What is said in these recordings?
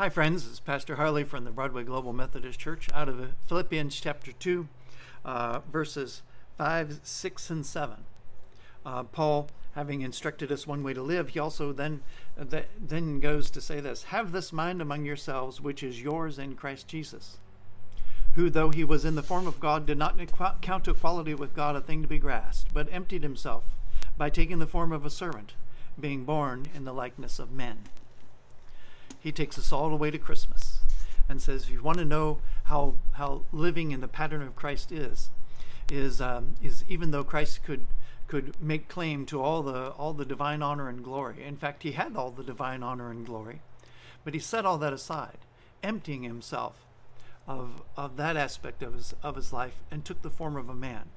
Hi, friends. It's Pastor Harley from the Broadway Global Methodist Church out of Philippians chapter 2, uh, verses 5, 6, and 7. Uh, Paul, having instructed us one way to live, he also then, uh, th- then goes to say this Have this mind among yourselves, which is yours in Christ Jesus, who, though he was in the form of God, did not count equality with God a thing to be grasped, but emptied himself by taking the form of a servant, being born in the likeness of men he takes us all the way to Christmas and says, if you want to know how, how living in the pattern of Christ is, is, um, is even though Christ could, could make claim to all the, all the divine honor and glory. In fact, he had all the divine honor and glory, but he set all that aside, emptying himself of, of that aspect of his, of his life and took the form of a man.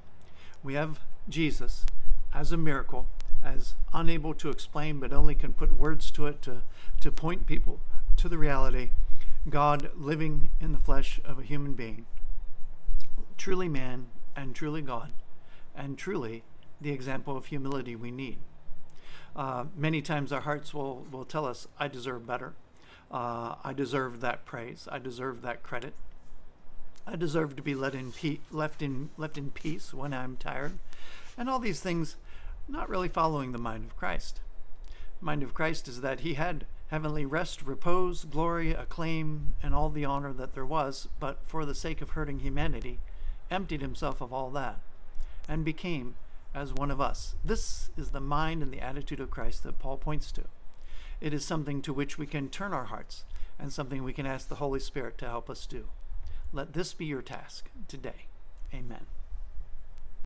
We have Jesus as a miracle, as unable to explain, but only can put words to it to, to point people to the reality God living in the flesh of a human being, truly man and truly God, and truly the example of humility we need. Uh, many times our hearts will, will tell us, I deserve better. Uh, I deserve that praise. I deserve that credit. I deserve to be let in pe- left in left in peace when I'm tired, and all these things, not really following the mind of Christ. Mind of Christ is that He had heavenly rest, repose, glory, acclaim, and all the honor that there was, but for the sake of hurting humanity, emptied himself of all that and became as one of us. This is the mind and the attitude of Christ that Paul points to. It is something to which we can turn our hearts and something we can ask the Holy Spirit to help us do. Let this be your task today. Amen.